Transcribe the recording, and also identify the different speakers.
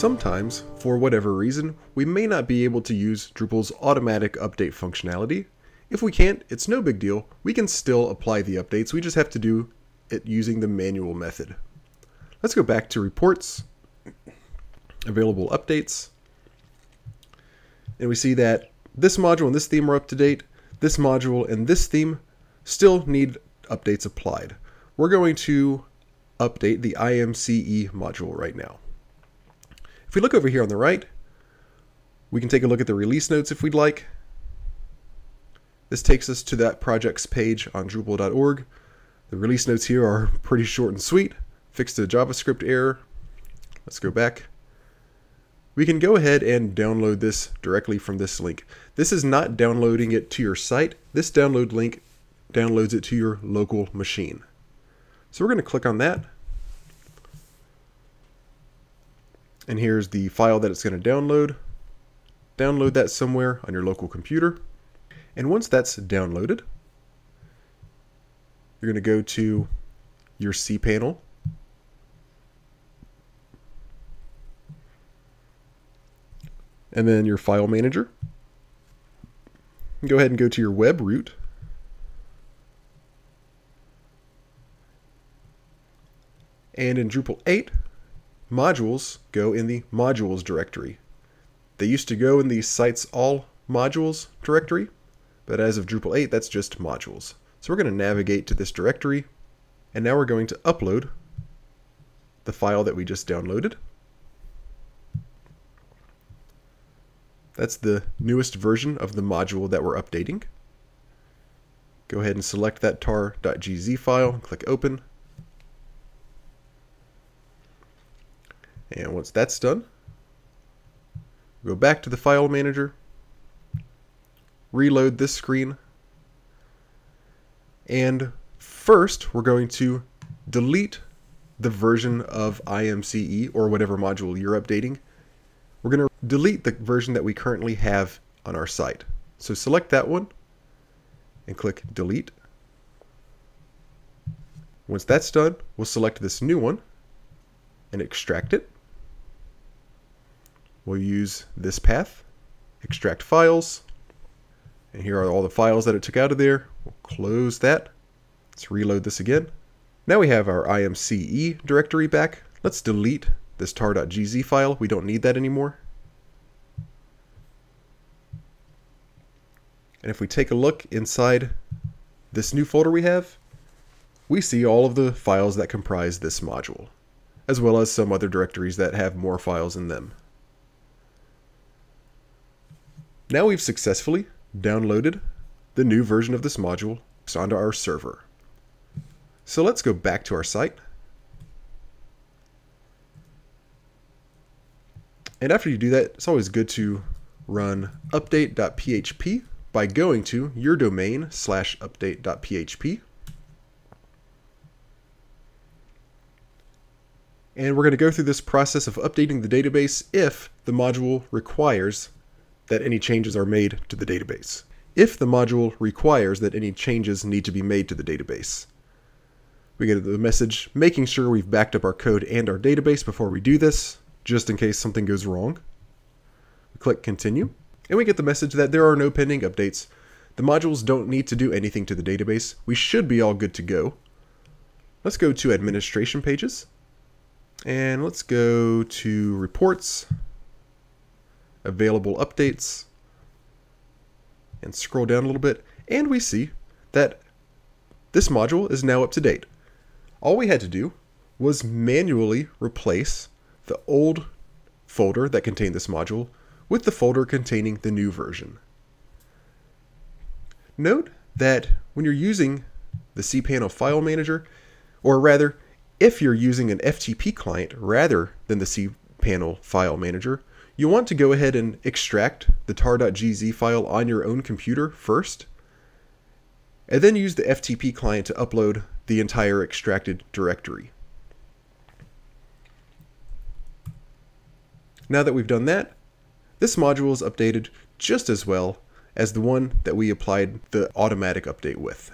Speaker 1: Sometimes, for whatever reason, we may not be able to use Drupal's automatic update functionality. If we can't, it's no big deal. We can still apply the updates, we just have to do it using the manual method. Let's go back to reports, available updates, and we see that this module and this theme are up to date. This module and this theme still need updates applied. We're going to update the IMCE module right now. If we look over here on the right, we can take a look at the release notes if we'd like. This takes us to that project's page on Drupal.org. The release notes here are pretty short and sweet. Fixed a JavaScript error. Let's go back. We can go ahead and download this directly from this link. This is not downloading it to your site. This download link downloads it to your local machine. So we're going to click on that. And here's the file that it's going to download. Download that somewhere on your local computer. And once that's downloaded, you're going to go to your cPanel. And then your file manager. Go ahead and go to your web root. And in Drupal 8, modules go in the modules directory. They used to go in the sites all modules directory, but as of Drupal 8, that's just modules. So we're going to navigate to this directory, and now we're going to upload the file that we just downloaded. That's the newest version of the module that we're updating. Go ahead and select that tar.gz file, click open, And once that's done, go back to the file manager, reload this screen, and first we're going to delete the version of IMCE or whatever module you're updating. We're going to delete the version that we currently have on our site. So select that one and click delete. Once that's done, we'll select this new one and extract it. We'll use this path, extract files, and here are all the files that it took out of there. We'll close that. Let's reload this again. Now we have our IMCE directory back. Let's delete this tar.gz file. We don't need that anymore. And if we take a look inside this new folder we have, we see all of the files that comprise this module, as well as some other directories that have more files in them. Now we've successfully downloaded the new version of this module onto our server. So let's go back to our site. And after you do that, it's always good to run update.php by going to your domain slash update.php. And we're going to go through this process of updating the database if the module requires that any changes are made to the database, if the module requires that any changes need to be made to the database. We get the message making sure we've backed up our code and our database before we do this, just in case something goes wrong. We click continue, and we get the message that there are no pending updates. The modules don't need to do anything to the database. We should be all good to go. Let's go to administration pages, and let's go to reports, available updates, and scroll down a little bit, and we see that this module is now up to date. All we had to do was manually replace the old folder that contained this module with the folder containing the new version. Note that when you're using the cPanel file manager, or rather, if you're using an FTP client rather than the cPanel file manager, you want to go ahead and extract the tar.gz file on your own computer first, and then use the FTP client to upload the entire extracted directory. Now that we've done that, this module is updated just as well as the one that we applied the automatic update with.